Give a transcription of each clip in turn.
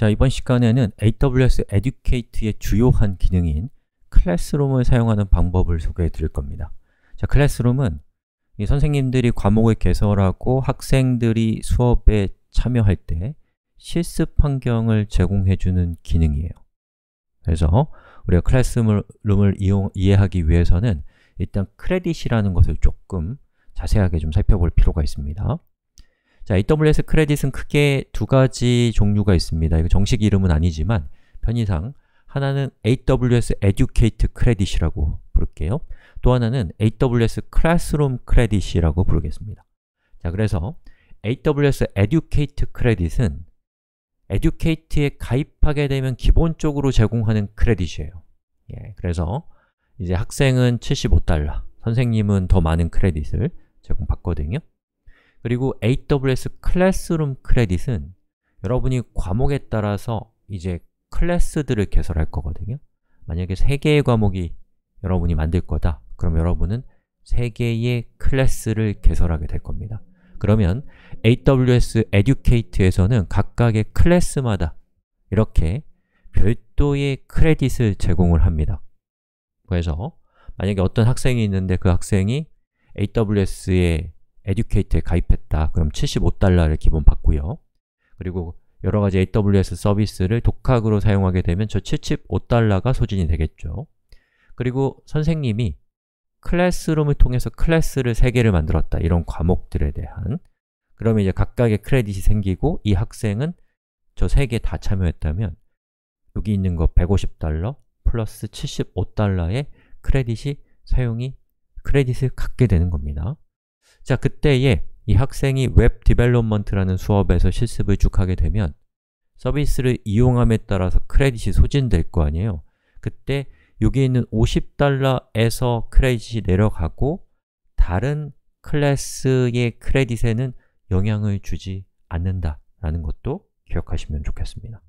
자, 이번 시간에는 AWS Educate의 주요한 기능인 클래스룸을 사용하는 방법을 소개해 드릴 겁니다. 자, 클래스룸은 이 선생님들이 과목을 개설하고 학생들이 수업에 참여할 때 실습 환경을 제공해 주는 기능이에요. 그래서 우리가 클래스룸을 이용, 이해하기 위해서는 일단 크레딧이라는 것을 조금 자세하게 좀 살펴볼 필요가 있습니다. 자, AWS 크레딧은 크게 두 가지 종류가 있습니다. 이거 정식 이름은 아니지만 편의상 하나는 AWS Educate 크레딧이라고 부를게요. 또 하나는 AWS Classroom 크레딧이라고 부르겠습니다. 자, 그래서 AWS Educate 크레딧은 Educate에 가입하게 되면 기본적으로 제공하는 크레딧이에요. 예, 그래서 이제 학생은 75달러, 선생님은 더 많은 크레딧을 제공받거든요. 그리고 AWS Classroom 크레딧은 여러분이 과목에 따라서 이제 클래스들을 개설할 거거든요. 만약에 3개의 과목이 여러분이 만들 거다. 그럼 여러분은 3개의 클래스를 개설하게 될 겁니다. 그러면 AWS Educate에서는 각각의 클래스마다 이렇게 별도의 크레딧을 제공을 합니다. 그래서 만약에 어떤 학생이 있는데 그 학생이 AWS의 Educate에 가입했다. 그럼 75달러를 기본 받고요. 그리고 여러 가지 AWS 서비스를 독학으로 사용하게 되면 저 75달러가 소진이 되겠죠. 그리고 선생님이 Classroom을 통해서 클래스를 3개를 만들었다. 이런 과목들에 대한 그러면 이제 각각의 크레딧이 생기고 이 학생은 저 3개 다 참여했다면 여기 있는 거 150달러 플러스 75달러의 크레딧이 사용이 크레딧을 갖게 되는 겁니다. 자, 그때에 이 학생이 web development라는 수업에서 실습을 쭉 하게 되면 서비스를 이용함에 따라서 크레딧이 소진될 거 아니에요. 그때 여기 있는 50달러에서 크레딧이 내려가고 다른 클래스의 크레딧에는 영향을 주지 않는다라는 것도 기억하시면 좋겠습니다.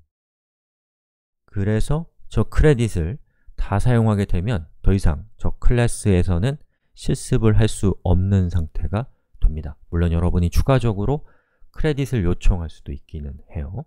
그래서 저 크레딧을 다 사용하게 되면 더 이상 저 클래스에서는 실습을 할 수 없는 상태가 됩니다. 물론 여러분이 추가적으로 크레딧을 요청할 수도 있기는 해요.